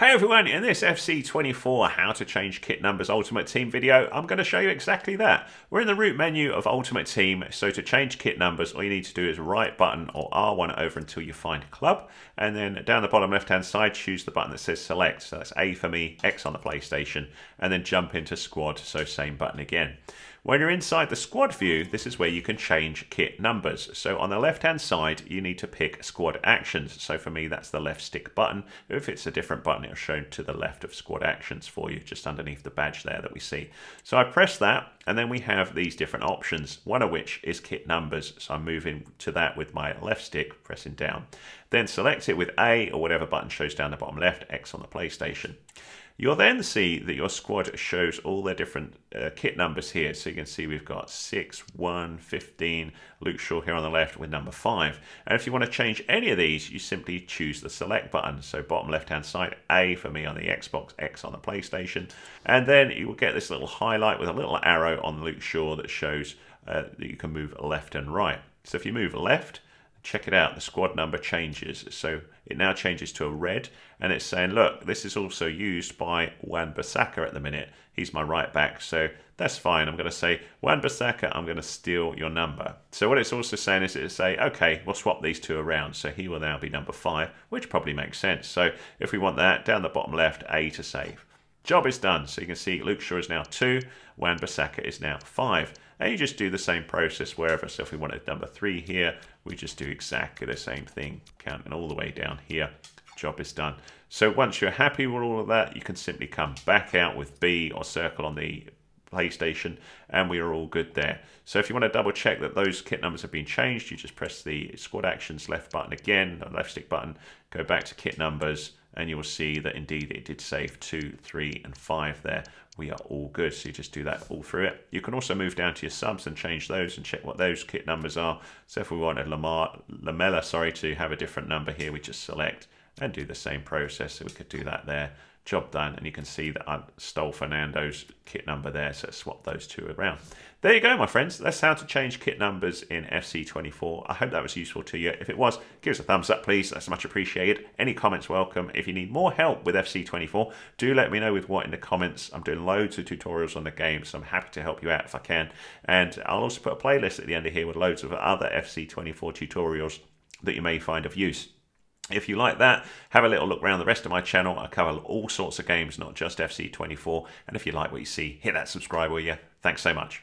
Hey everyone, in this FC24 How to Change Kit Numbers Ultimate Team video, I'm going to show you exactly that. We're in the root menu of Ultimate Team, so to change kit numbers, all you need to do is right button or R1 over until you find club, and then down the bottom left hand side, choose the button that says select. So that's A for me, X on the PlayStation, and then jump into squad, so same button again. When you're inside the squad view, this is where you can change kit numbers. So on the left hand side, you need to pick squad actions. So for me, that's the left stick button. If it's a different button, it'll show to the left of squad actions for you, just underneath the badge there that we see. So I press that, and then we have these different options, one of which is kit numbers. So I'm moving to that with my left stick, pressing down. Then select it with A or whatever button shows down the bottom left, X on the PlayStation. You'll then see that your squad shows all their different uh, kit numbers here. So you can see we've got 6, 1, 15, Luke Shaw here on the left with number 5. And if you want to change any of these, you simply choose the select button. So bottom left hand side, A for me on the Xbox, X on the PlayStation. And then you will get this little highlight with a little arrow on Luke Shaw that shows uh, that you can move left and right. So if you move left, check it out, the squad number changes. So it now changes to a red, and it's saying, look, this is also used by Wan Bissaka at the minute. He's my right back, so that's fine. I'm going to say, Wan Bissaka, I'm going to steal your number. So what it's also saying is it's say, okay, we'll swap these two around. So he will now be number five, which probably makes sense. So if we want that, down the bottom left, A to save. Job is done. So you can see Luke Shaw is now two, Wan Bissaka is now five. And you just do the same process wherever. So if we wanted number three here, we just do exactly the same thing, counting all the way down here. Job is done. So once you're happy with all of that, you can simply come back out with B or circle on the PlayStation, and we are all good there. So if you want to double check that those kit numbers have been changed, you just press the squad actions left button again, the left stick button, go back to kit numbers, and you will see that indeed it did save 2, 3 and 5 there. We are all good, so you just do that all through it. You can also move down to your subs and change those and check what those kit numbers are. So if we wanted Lamar, Lamela sorry, to have a different number here, we just select and do the same process. So we could do that there. Job done and you can see that I stole Fernando's kit number there so swap those two around. There you go my friends. That's how to change kit numbers in FC24 I hope that was useful to you. If it was give us a thumbs up please. That's much appreciated. Any comments welcome. If you need more help with FC24 do let me know with what in the comments. I'm doing loads of tutorials on the game so I'm happy to help you out if I can. And I'll also put a playlist at the end of here with loads of other FC24 tutorials that you may find of use if you like that, have a little look around the rest of my channel. I cover all sorts of games, not just FC24. And if you like what you see, hit that subscribe, will you? Thanks so much.